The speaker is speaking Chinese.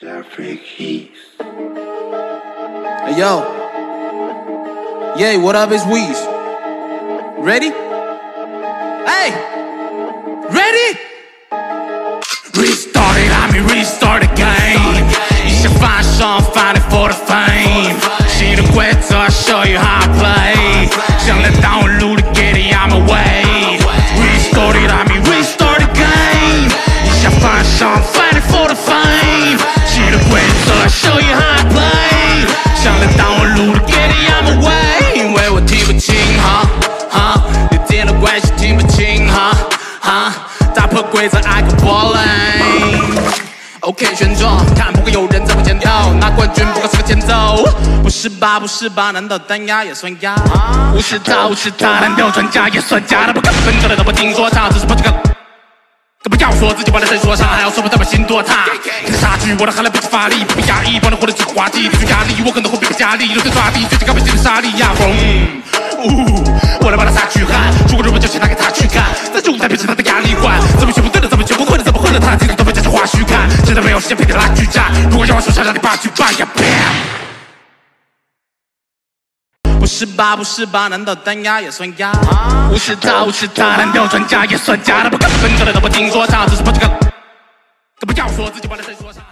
Jeffrey Keith. Hey, yo. Yay, what up? It's Weez. Ready? Hey! Ready? Restart it, I mean restart the game. You should find some, find it for the fame. She the quits, I'll show you how I play. Shall let down loot to get it, I'm away. Restart it, I mean restart the game. You should find some, 路的 get it on my way，。因为我听不清哈哈，你点的关系听不清哈哈，打破规则，I can ballin'。OK，旋转，看不会有人在我前头拿冠军，不过是个前奏。不是吧，不是吧？难道单压也算压？不是他，不是他，单调专家也算假的？不可分的都不听说唱，只是不这个。更不要说自己玩的真说唱，还要说我他妈心多大？这个差距，我的含量不是发力，不压抑，帮你活得几个滑稽，这种压力我可能会变本加厉，流水抓地，最近高飞机的沙利亚风。呜，我来把他杀去汗，如果日本就请他给他去看，在这舞台变成他的压力罐，怎么学不对的，怎么学不会的，怎么会了，他的技术都被这些花絮看，真的没有时间陪你拉锯战，如果要我手上让你拔去办呀，bam。不是吧，不是吧？难道单压也算压？不是他，不是他，难道专家也算假的？不可分的都不听说唱，只是不这个，更不要说自己玩的真说唱。